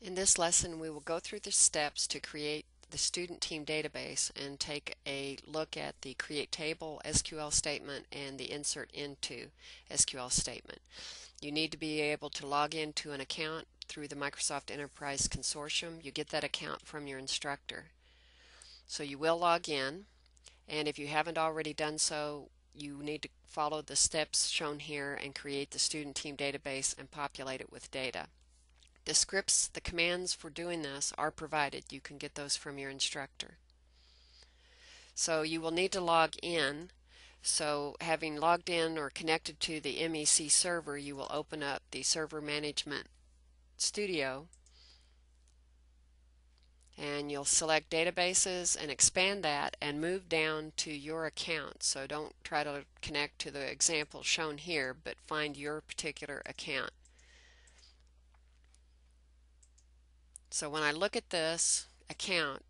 In this lesson we will go through the steps to create the student team database and take a look at the create table SQL statement and the insert into SQL statement. You need to be able to log into an account through the Microsoft Enterprise Consortium. You get that account from your instructor. So you will log in and if you haven't already done so you need to follow the steps shown here and create the student team database and populate it with data. The scripts, the commands for doing this are provided. You can get those from your instructor. So you will need to log in. So having logged in or connected to the MEC server, you will open up the Server Management Studio and you'll select databases and expand that and move down to your account. So don't try to connect to the example shown here, but find your particular account. So when I look at this account,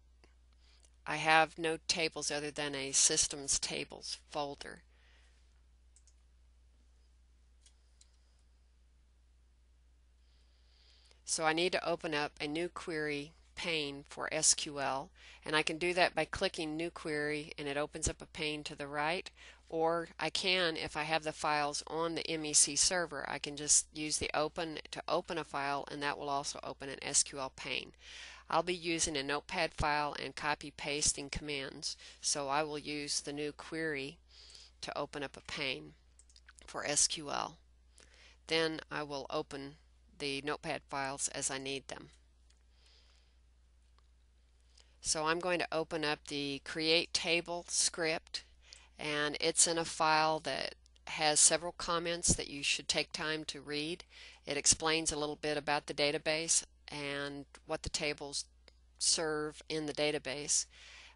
I have no tables other than a systems tables folder. So I need to open up a new query pane for SQL and I can do that by clicking new query and it opens up a pane to the right or I can if I have the files on the MEC server I can just use the open to open a file and that will also open an SQL pane. I'll be using a notepad file and copy pasting commands so I will use the new query to open up a pane for SQL. Then I will open the notepad files as I need them. So I'm going to open up the create table script and it's in a file that has several comments that you should take time to read. It explains a little bit about the database and what the tables serve in the database,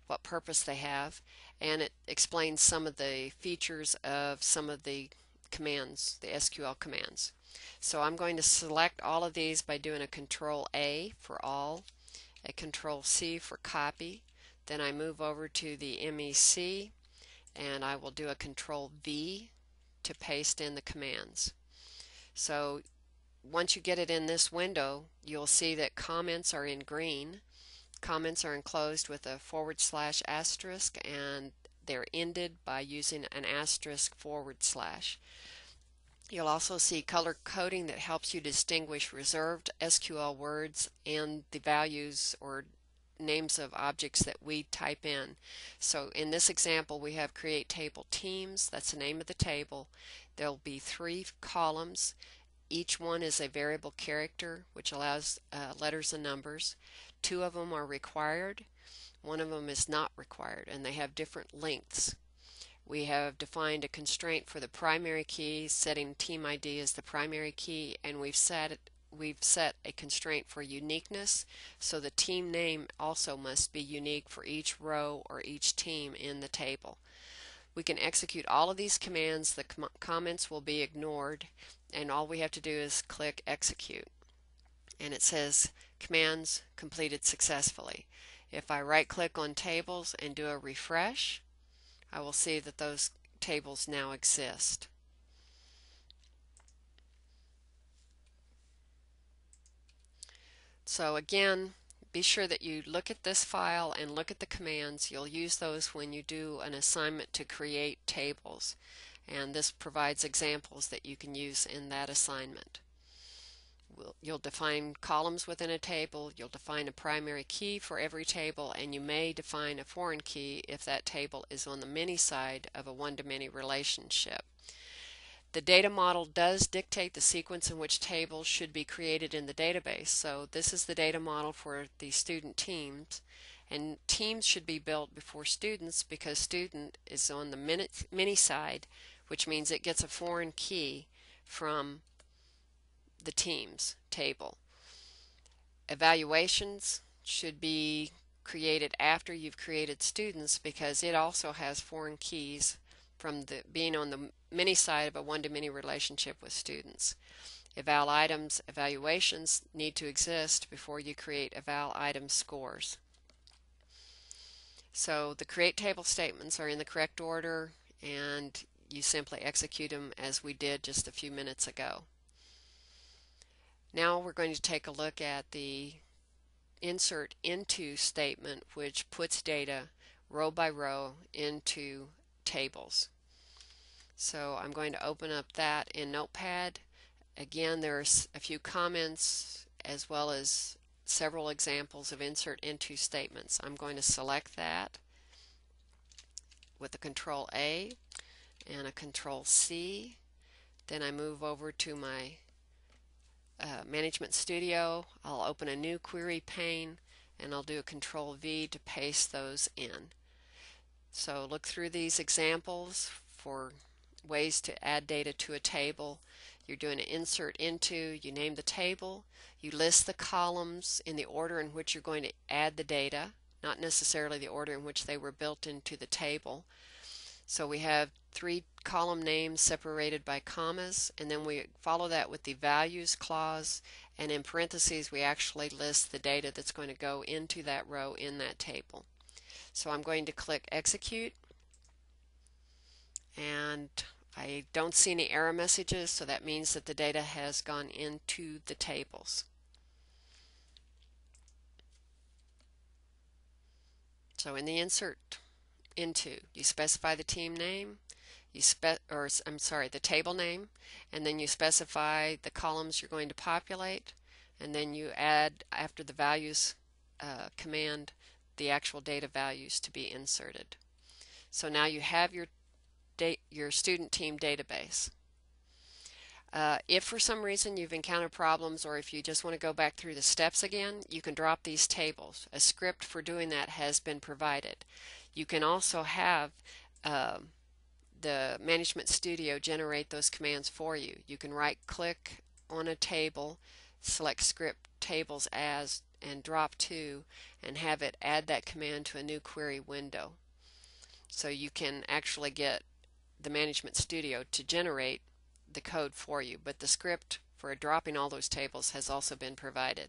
what purpose they have, and it explains some of the features of some of the commands, the SQL commands. So I'm going to select all of these by doing a control A for all a control C for copy. Then I move over to the MEC and I will do a control V to paste in the commands. So once you get it in this window, you'll see that comments are in green. Comments are enclosed with a forward slash asterisk and they're ended by using an asterisk forward slash. You'll also see color coding that helps you distinguish reserved SQL words and the values or names of objects that we type in. So in this example we have create table teams, that's the name of the table. There'll be three columns. Each one is a variable character which allows uh, letters and numbers. Two of them are required, one of them is not required and they have different lengths. We have defined a constraint for the primary key, setting team ID as the primary key, and we've set we've set a constraint for uniqueness, so the team name also must be unique for each row or each team in the table. We can execute all of these commands, the com comments will be ignored, and all we have to do is click execute. And it says commands completed successfully. If I right click on tables and do a refresh, I will see that those tables now exist. So again, be sure that you look at this file and look at the commands. You'll use those when you do an assignment to create tables. And this provides examples that you can use in that assignment you'll define columns within a table, you'll define a primary key for every table, and you may define a foreign key if that table is on the many side of a one-to-many relationship. The data model does dictate the sequence in which tables should be created in the database. So this is the data model for the student teams. And teams should be built before students because student is on the many side, which means it gets a foreign key from the teams table. Evaluations should be created after you've created students because it also has foreign keys from the being on the many side of a one-to-many relationship with students. Eval items, evaluations need to exist before you create eval item scores. So the create table statements are in the correct order and you simply execute them as we did just a few minutes ago. Now we're going to take a look at the insert into statement which puts data row by row into tables. So I'm going to open up that in Notepad. Again, there's a few comments as well as several examples of insert into statements. I'm going to select that with a control A and a control C. Then I move over to my uh, Management Studio. I'll open a new query pane and I'll do a control V to paste those in. So look through these examples for ways to add data to a table. You're doing an insert into, you name the table, you list the columns in the order in which you're going to add the data, not necessarily the order in which they were built into the table. So we have three column names separated by commas and then we follow that with the values clause and in parentheses we actually list the data that's going to go into that row in that table. So I'm going to click execute and I don't see any error messages so that means that the data has gone into the tables. So in the insert into you specify the team name you spec or I'm sorry the table name and then you specify the columns you're going to populate and then you add after the values uh, command the actual data values to be inserted. So now you have your your student team database. Uh, if for some reason you've encountered problems or if you just want to go back through the steps again, you can drop these tables. A script for doing that has been provided. You can also have uh, the Management Studio generate those commands for you. You can right click on a table, select script tables as and drop to and have it add that command to a new query window. So you can actually get the Management Studio to generate the code for you, but the script for dropping all those tables has also been provided.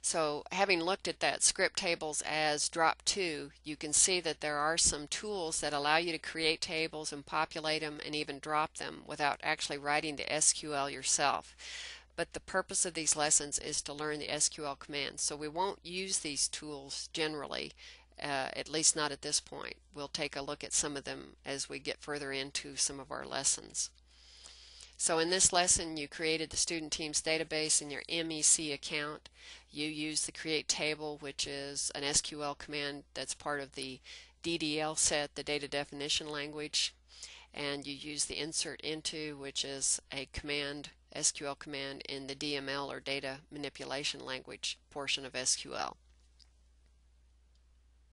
So having looked at that script tables as drop to, you can see that there are some tools that allow you to create tables and populate them and even drop them without actually writing the SQL yourself but the purpose of these lessons is to learn the SQL commands. So we won't use these tools generally, uh, at least not at this point. We'll take a look at some of them as we get further into some of our lessons. So in this lesson you created the student teams database in your MEC account. You use the create table which is an SQL command that's part of the DDL set, the data definition language, and you use the insert into which is a command SQL command in the DML or data manipulation language portion of SQL.